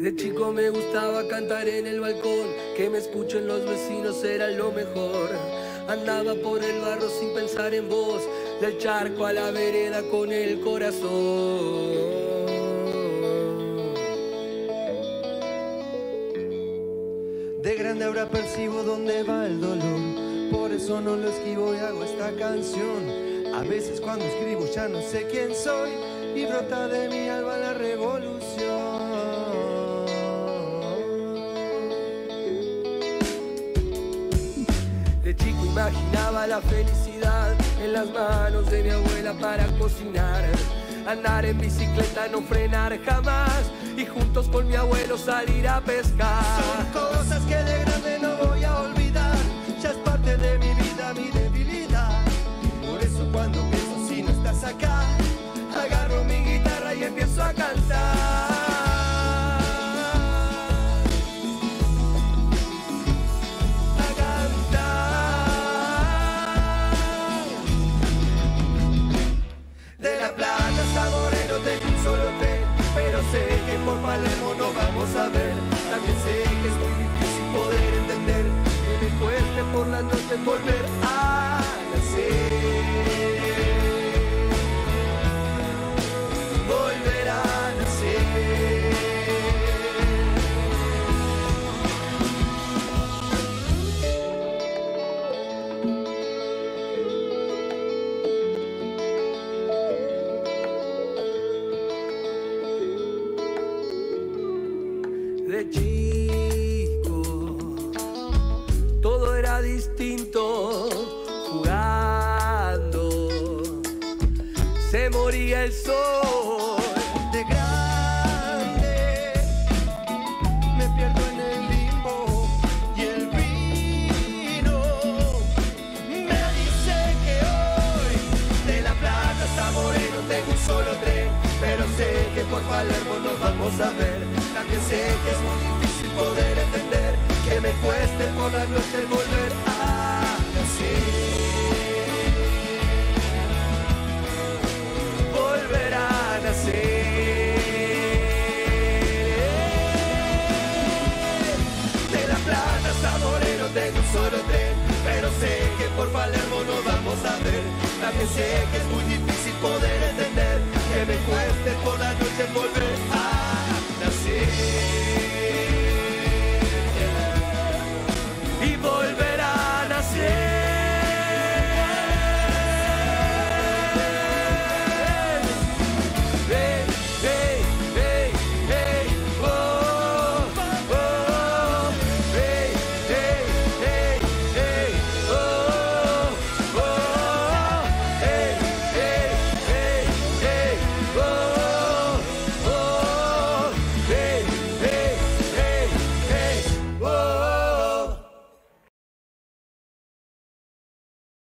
De chico me gustaba cantar en el balcón, que me escuchen los vecinos era lo mejor. Andaba por el barro sin pensar en vos, del charco a la vereda con el corazón. De grande ahora percibo dónde va el dolor, por eso no lo esquivo y hago esta canción. A veces cuando escribo ya no sé quién soy y brota de mi alma la revolución. De chico imaginaba la felicidad en las manos de mi abuela para cocinar. Andar en bicicleta, no frenar jamás y juntos con mi abuelo salir a pescar. Son cosas que de grande no voy a olvidar, ya es parte de mi vida, mi debilidad. Por eso cuando pienso si no estás acá, agarro mi guitarra y empiezo a cantar. Volver a nacer. Volver a nacer. de distinto jugando. Se moría el sol. de grande me pierdo en el limbo y el vino me dice que hoy de la plata hasta Moreno tengo solo tren pero sé que por Palermo nos vamos a ver también sé que es muy difícil poder entender que me cueste la noche volver sé que es muy difícil poder entender que me cueste por la noche volver a